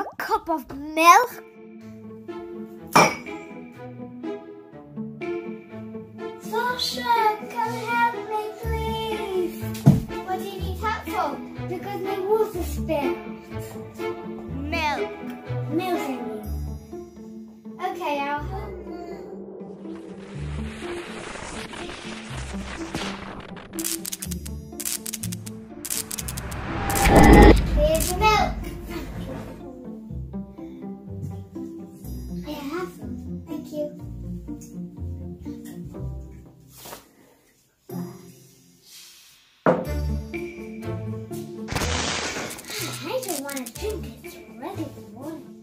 a cup of milk? Sasha, come help me, please. What do you need help for? Because my water spilled. Milk. Milk, I mean. Okay, I'll I. Thank you. I don't want to drink it. It's already morning.